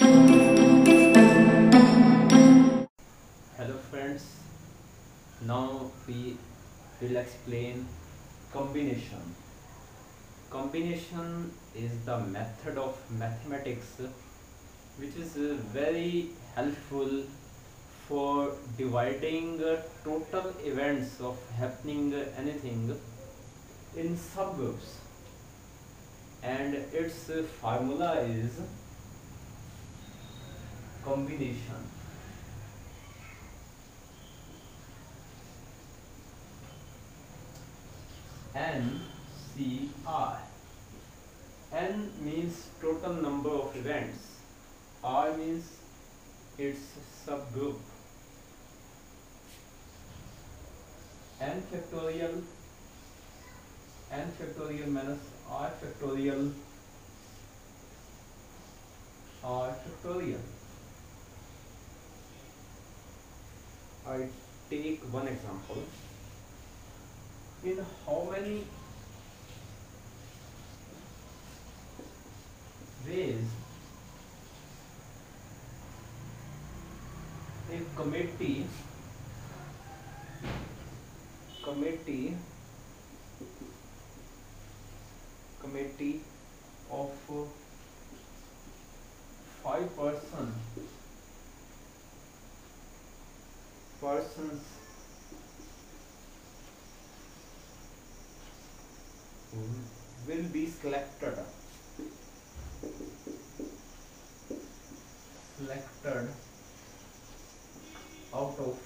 hello friends now we will explain combination. Combination is the method of mathematics which is very helpful for dividing total events of happening anything in subgroups and its formula is combination N C R. N means total number of events. R means its subgroup. N factorial N factorial minus R factorial R factorial. I take one example in how many ways a committee committee committee of uh, five person persons will be selected. Selected. Out of.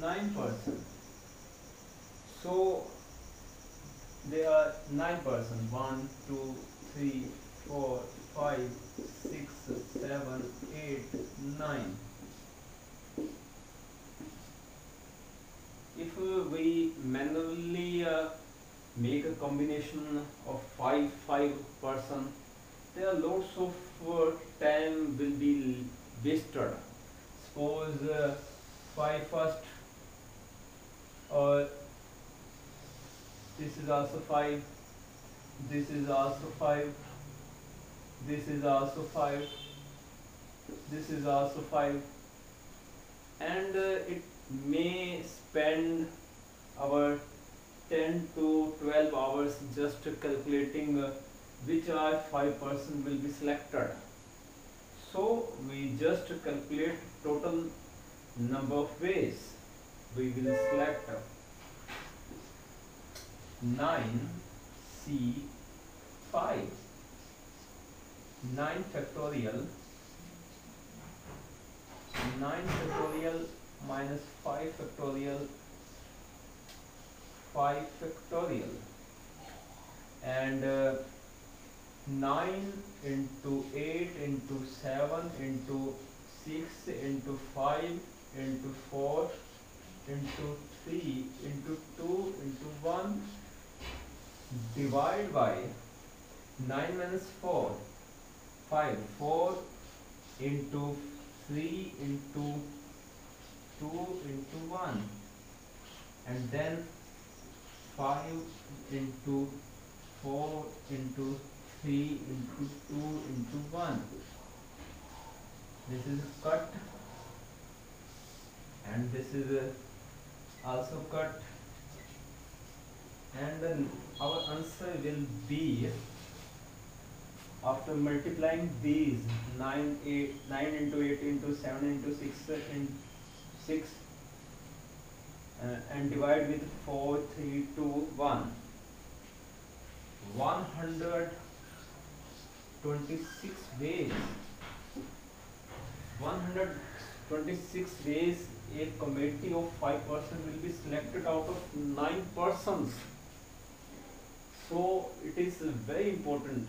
Nine persons so there are nine persons one two three four five six seven eight nine. If we manually uh, make a combination of five five person there are lots of uh, time will be wasted. Suppose uh, five first or this is also five this is also five this is also five. This is also five. And uh, it may spend our 10 to 12 hours just calculating uh, which are 5 person will be selected. So we just calculate total number of ways we will select. 9 c 5 9 factorial. 9 factorial minus 5 factorial. 5 factorial. And uh, 9 into 8 into 7 into 6 into 5 into 4 into 3 into 2 into 1 divide by 9 minus 4 5 4 into 3 into 2 into 1 and then 5 into 4 into 3 into 2 into 1 this is cut. And this is also cut. And then our answer will be after multiplying these 9 8 9 into 8 into 7 into 6 uh, in 6 uh, and divide with 4 3 2 1 126 ways 126 ways a committee of 5 persons will be selected out of 9 persons. So it is very important